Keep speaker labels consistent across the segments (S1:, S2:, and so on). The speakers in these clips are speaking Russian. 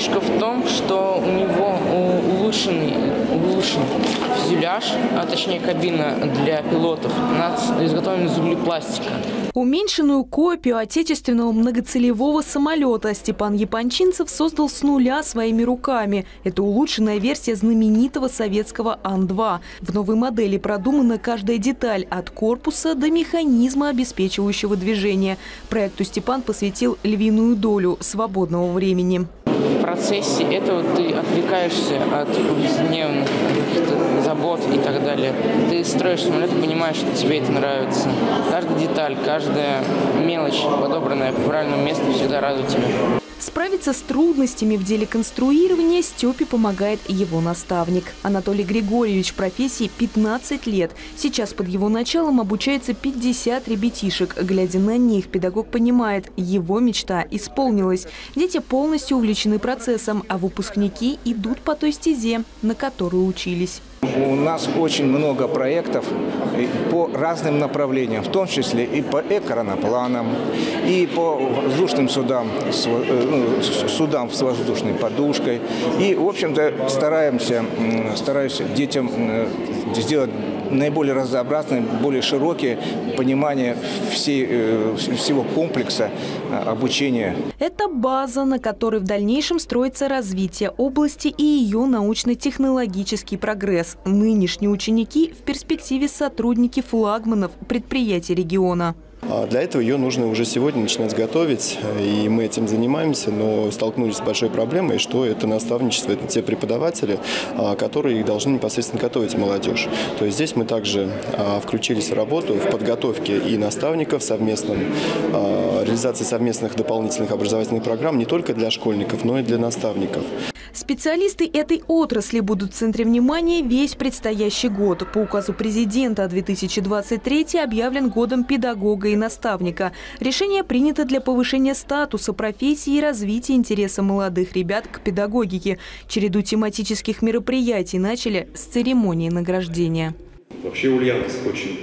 S1: фишка в том, что у него улучшенный, улучшен фюзеляж, а точнее кабина для пилотов. Она изготовлена из углепластика.
S2: Уменьшенную копию отечественного многоцелевого самолета Степан Япончинцев создал с нуля своими руками. Это улучшенная версия знаменитого советского Ан-2. В новой модели продумана каждая деталь от корпуса до механизма, обеспечивающего движение. Проекту Степан посвятил львиную долю свободного времени.
S1: В процессе этого ты отвлекаешься от повседневных забот и так далее. Ты строишь самолет и понимаешь, что тебе это нравится. Каждая деталь, каждая мелочь, подобранная по правильному месту, всегда радует тебя.
S2: Справиться с трудностями в деле конструирования Степе помогает его наставник. Анатолий Григорьевич профессии 15 лет. Сейчас под его началом обучается 50 ребятишек. Глядя на них, педагог понимает, его мечта исполнилась. Дети полностью увлечены процессом, а выпускники идут по той стезе, на которую учились.
S3: У нас очень много проектов по разным направлениям, в том числе и по экранопланам, и по воздушным судам, э, ну, судам с воздушной подушкой. И, в общем-то, стараемся, стараюсь детям э, сделать наиболее разнообразное, более широкие понимание всей, э, всего комплекса э, обучения.
S2: Это база, на которой в дальнейшем строится развитие области и ее научно-технологический прогресс. Нынешние ученики в перспективе сотрудники флагманов предприятий региона.
S4: А для этого ее нужно уже сегодня начинать готовить, и мы этим занимаемся, но столкнулись с большой проблемой, что это наставничество, это те преподаватели, а, которые должны непосредственно готовить молодежь. То есть здесь мы также а, включились в работу в подготовке и наставников, совместном реализации совместных дополнительных образовательных программ не только для школьников, но и для наставников.
S2: Специалисты этой отрасли будут в центре внимания весь предстоящий год. По указу президента 2023 объявлен годом педагога и наставника. Решение принято для повышения статуса профессии и развития интереса молодых ребят к педагогике. Череду тематических мероприятий начали с церемонии награждения.
S5: Вообще Ульяновск очень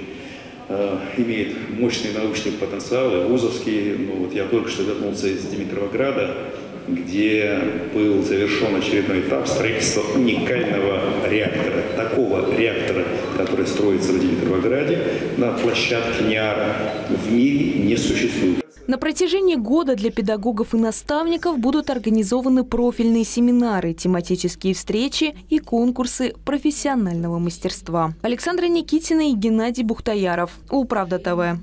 S5: э, имеет мощный научный потенциал, и вузовский. Ну, вот я только что вернулся из Димитровограда где был завершен очередной этап строительства уникального реактора. Такого реактора, который строится в Димитровограде, на площадке НИАРа в мире не существует.
S2: На протяжении года для педагогов и наставников будут организованы профильные семинары, тематические встречи и конкурсы профессионального мастерства. Александра Никитина и Геннадий Бухтаяров. Управда ТВ.